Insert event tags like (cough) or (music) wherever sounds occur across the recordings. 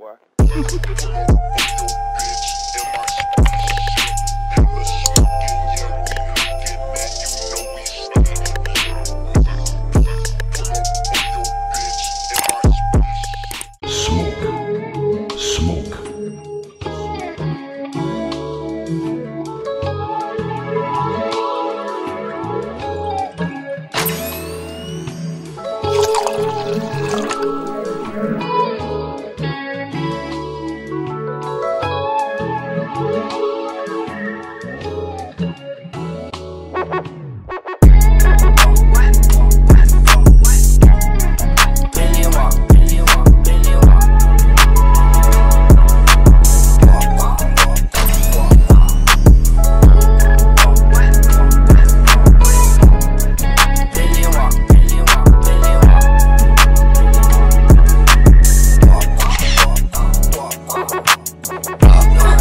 boy. (laughs) walk.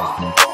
Walk,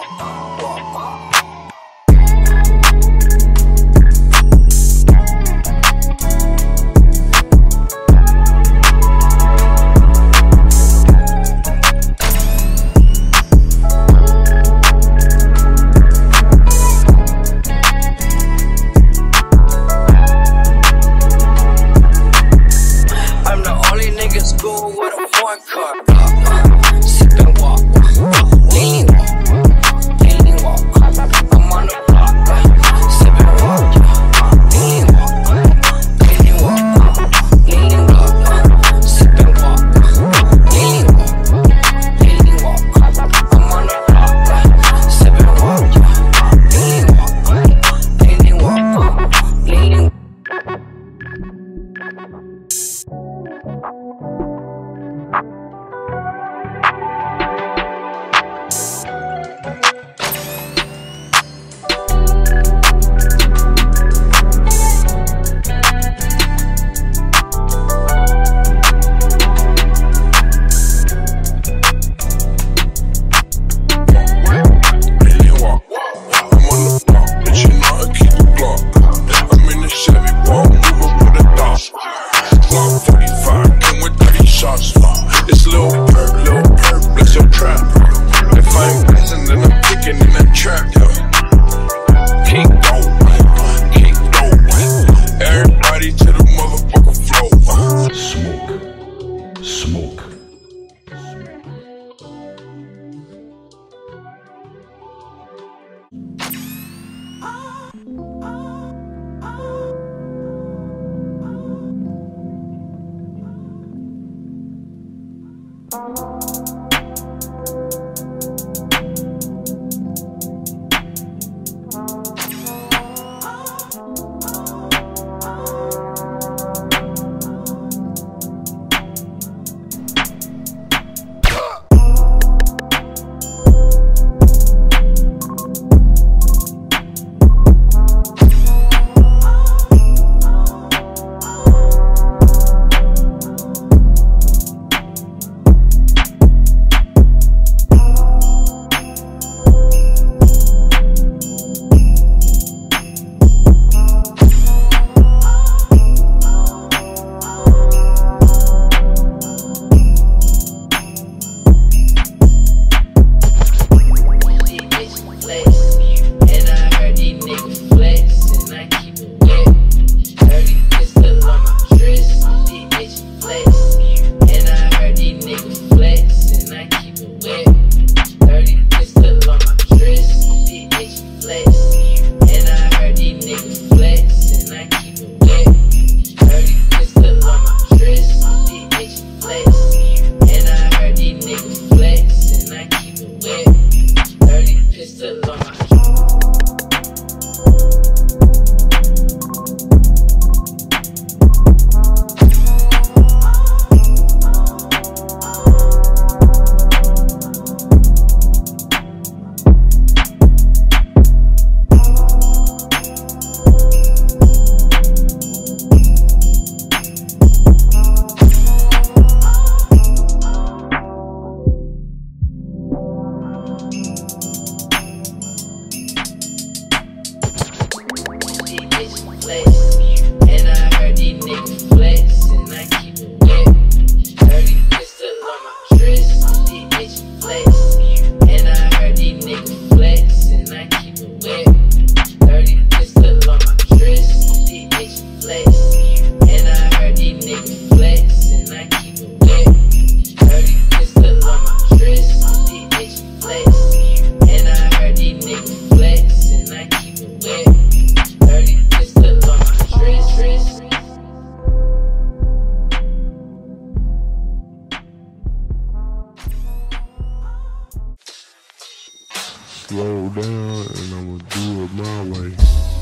slow down and I'ma do it my way.